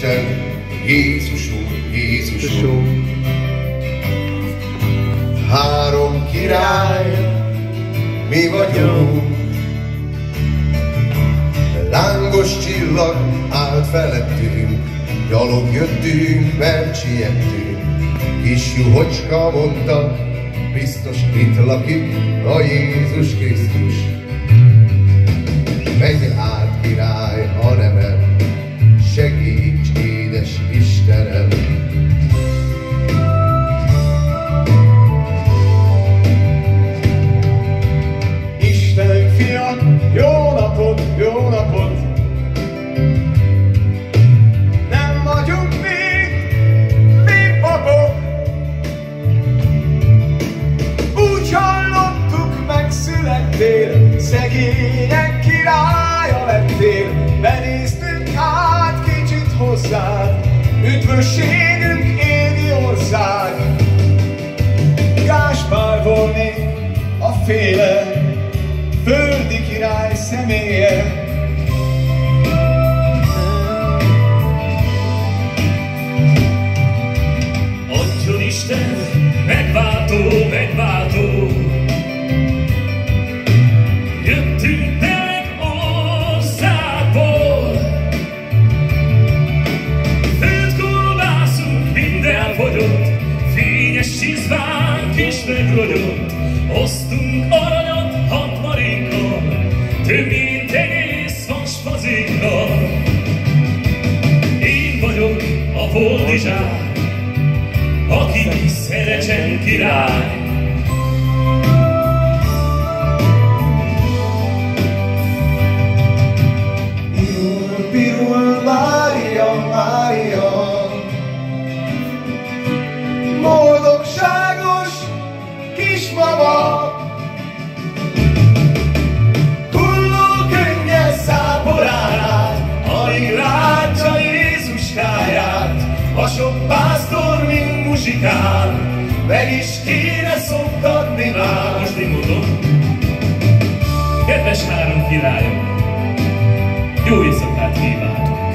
Isten, Jézusunk, Jézusunk. Három király, mi vagyunk, Lángos csillag állt felettünk, Gyalog jöttünk, mert siettünk. Kis juhocska mondta, biztos itt lakik a Jézus Krisztus. Megszülettél, szegények királya lettél. Benéztünk át kicsit hozzád, üdvösségünk égi ország. Gáspár volni a féle, csizmánk is megrogyott. Hoztunk aranyat hat marinkkal, több mint egész vas fazinkkal. Én vagyok a boldizsák, aki szerecsen király. A sok pásztor, mint muzsikál, meg is kéne szoktatni már. Most én mondom, kedves három királyok, jó éjszakát kívánok!